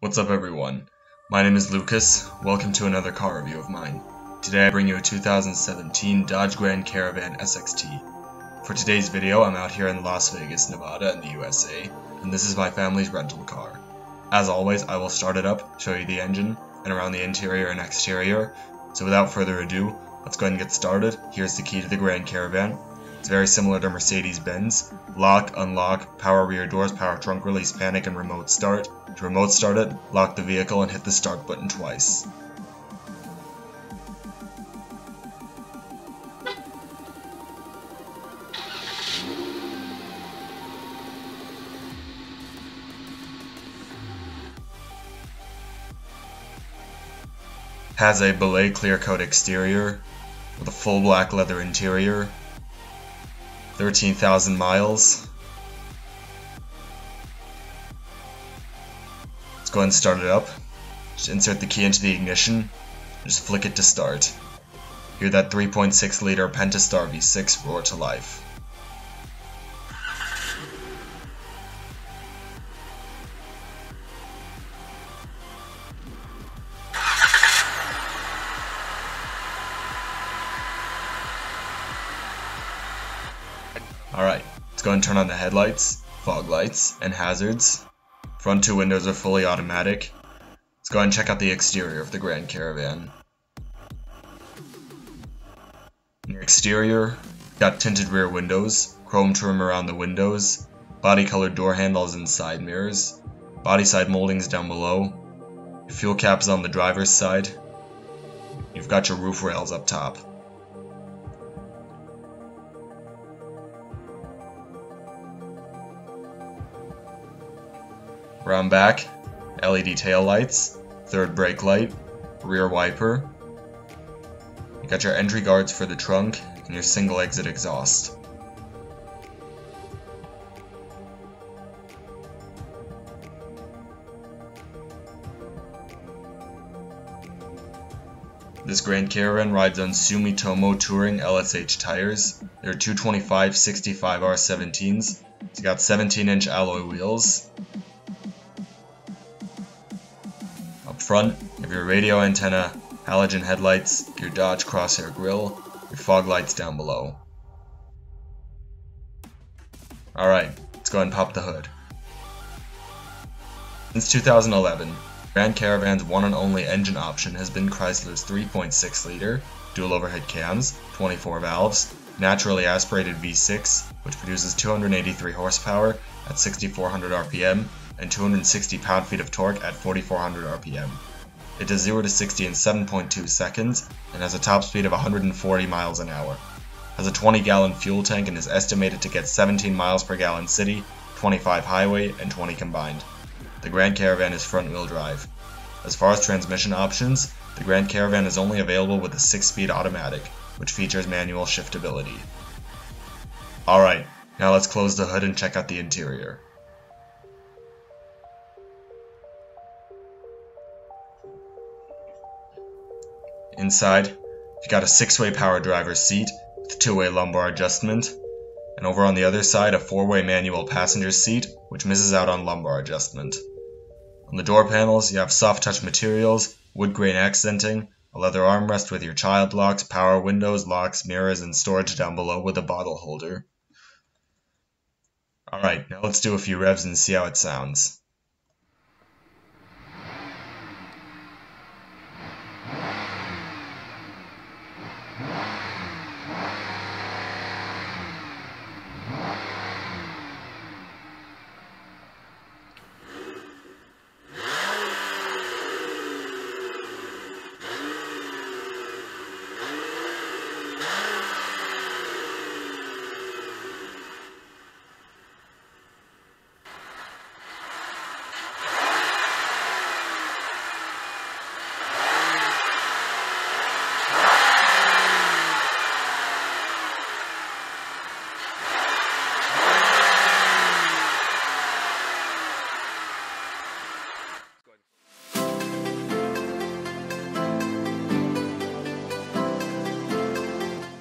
What's up everyone? My name is Lukas, welcome to another car review of mine. Today I bring you a 2017 Dodge Grand Caravan SXT. For today's video I'm out here in Las Vegas, Nevada in the USA, and this is my family's rental car. As always I will start it up, show you the engine, and around the interior and exterior, so without further ado, let's go ahead and get started. Here's the key to the Grand Caravan. It's very similar to Mercedes-Benz. Lock, unlock, power rear doors, power trunk release, panic, and remote start. To remote start it, lock the vehicle and hit the start button twice. Has a Billet clear coat exterior with a full black leather interior 13,000 miles. Let's go ahead and start it up. Just insert the key into the ignition. Just flick it to start. Hear that 3.6 liter Pentastar V6 roar to life. Alright, let's go and turn on the headlights, fog lights, and hazards. Front two windows are fully automatic. Let's go and check out the exterior of the Grand Caravan. The exterior, got tinted rear windows, chrome trim around the windows, body colored door handles and side mirrors, body side moldings down below, fuel caps on the driver's side, you've got your roof rails up top. Around back, LED tail lights, third brake light, rear wiper. You got your entry guards for the trunk and your single exit exhaust. This Grand Caravan rides on Sumitomo Touring LSH tires. They're 225 65 R17s. It's got 17 inch alloy wheels, front, have your radio antenna, halogen headlights, your Dodge Crosshair grille, your fog lights down below. Alright, let's go ahead and pop the hood. Since 2011, Grand Caravan's one and only engine option has been Chrysler's 3.6 liter, dual overhead cams, 24 valves, naturally aspirated V6, which produces 283 horsepower at 6400 RPM and 260 pound-feet of torque at 4400 RPM. It does 0 to 60 in 7.2 seconds and has a top speed of 140 miles an hour. Has a 20 gallon fuel tank and is estimated to get 17 miles per gallon city, 25 highway, and 20 combined. The Grand Caravan is front wheel drive. As far as transmission options, the Grand Caravan is only available with a 6-speed automatic, which features manual shiftability. Alright, now let's close the hood and check out the interior. Inside, you got a six-way power driver's seat with two-way lumbar adjustment, and over on the other side a four-way manual passenger seat which misses out on lumbar adjustment. On the door panels you have soft touch materials, wood grain accenting, a leather armrest with your child locks, power windows, locks, mirrors, and storage down below with a bottle holder. Alright, now let's do a few revs and see how it sounds.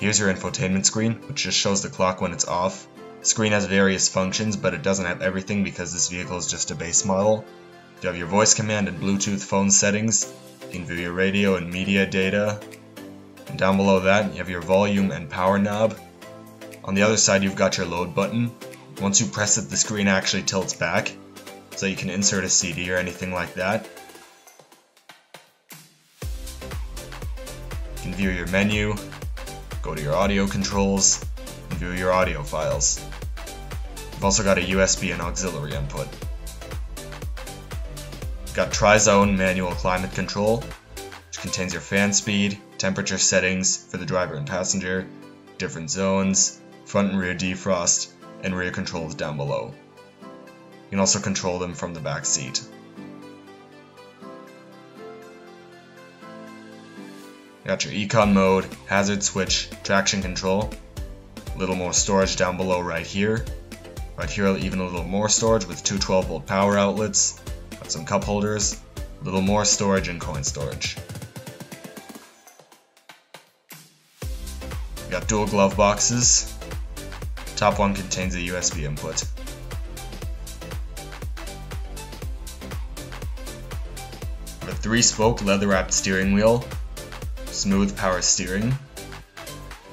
Here's your infotainment screen, which just shows the clock when it's off. Screen has various functions, but it doesn't have everything because this vehicle is just a base model. You have your voice command and Bluetooth phone settings. You can view your radio and media data. And down below that, you have your volume and power knob. On the other side, you've got your load button. Once you press it, the screen actually tilts back, so you can insert a CD or anything like that. You can view your menu, go to your audio controls, and view your audio files. You've also got a USB and auxiliary input. You've got tri-zone manual climate control, which contains your fan speed, temperature settings for the driver and passenger, different zones, front and rear defrost, and rear controls down below. You can also control them from the back seat. Got your econ mode, hazard switch, traction control, a little more storage down below right here. Right here even a little more storage with two 12 volt power outlets, got some cup holders, a little more storage and coin storage. You got dual glove boxes, Top one contains a USB input. A three-spoke leather-wrapped steering wheel, smooth power steering,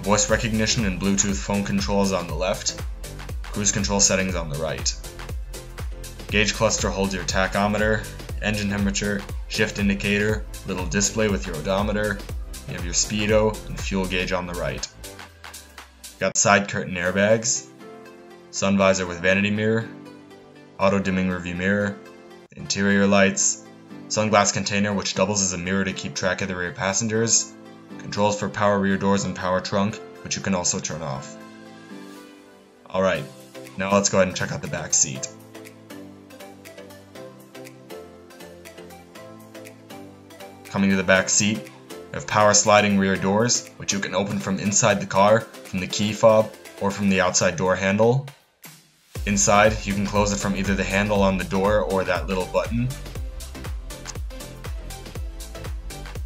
voice recognition and Bluetooth phone controls on the left, cruise control settings on the right. Gauge cluster holds your tachometer, engine temperature, shift indicator, little display with your odometer, you have your speedo and fuel gauge on the right. Got side curtain airbags, sun visor with vanity mirror, auto dimming rearview mirror, interior lights, sunglass container which doubles as a mirror to keep track of the rear passengers, controls for power rear doors and power trunk, which you can also turn off. Alright, now let's go ahead and check out the back seat. Coming to the back seat, have power sliding rear doors, which you can open from inside the car, from the key fob, or from the outside door handle. Inside, you can close it from either the handle on the door or that little button.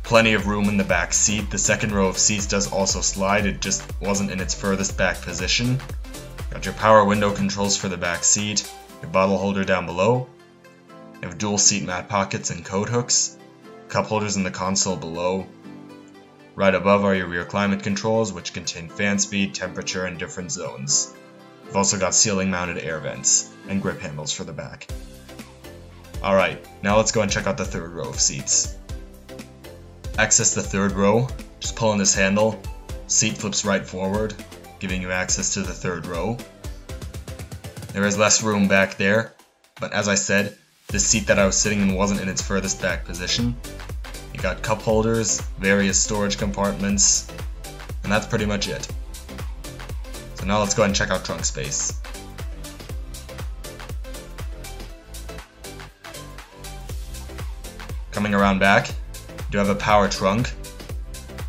Plenty of room in the back seat. The second row of seats does also slide, it just wasn't in its furthest back position. Got your power window controls for the back seat, your bottle holder down below. You have dual seat mat pockets and coat hooks, cup holders in the console below, Right above are your rear climate controls, which contain fan speed, temperature, and different zones. You've also got ceiling mounted air vents, and grip handles for the back. Alright, now let's go and check out the third row of seats. Access the third row, just pull on this handle, seat flips right forward, giving you access to the third row. There is less room back there, but as I said, the seat that I was sitting in wasn't in its furthest back position, you got cup holders, various storage compartments, and that's pretty much it. So now let's go ahead and check out trunk space. Coming around back, do have a power trunk.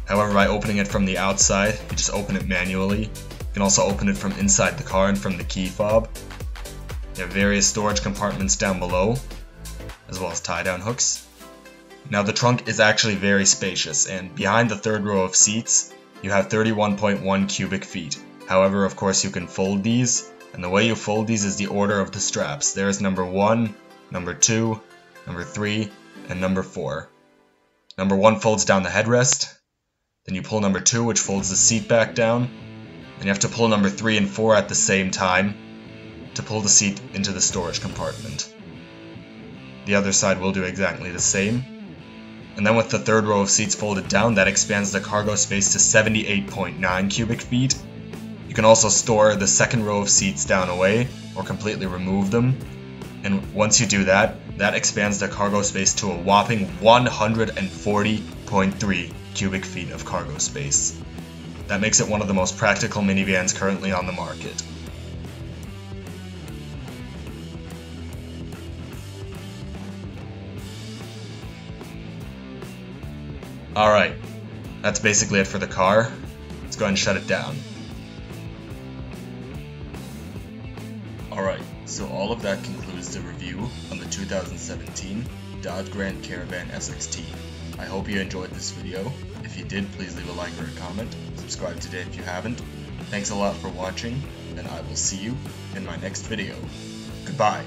However, by opening it from the outside, you just open it manually. You can also open it from inside the car and from the key fob. You have various storage compartments down below, as well as tie-down hooks. Now the trunk is actually very spacious, and behind the third row of seats, you have 31.1 cubic feet. However, of course, you can fold these, and the way you fold these is the order of the straps. There is number 1, number 2, number 3, and number 4. Number 1 folds down the headrest, then you pull number 2, which folds the seat back down, and you have to pull number 3 and 4 at the same time to pull the seat into the storage compartment. The other side will do exactly the same, and then with the third row of seats folded down, that expands the cargo space to 78.9 cubic feet. You can also store the second row of seats down away, or completely remove them. And once you do that, that expands the cargo space to a whopping 140.3 cubic feet of cargo space. That makes it one of the most practical minivans currently on the market. Alright, that's basically it for the car. Let's go ahead and shut it down. Alright, so all of that concludes the review on the 2017 Dodge Grand Caravan SXT. I hope you enjoyed this video. If you did, please leave a like or a comment. Subscribe today if you haven't. Thanks a lot for watching, and I will see you in my next video. Goodbye.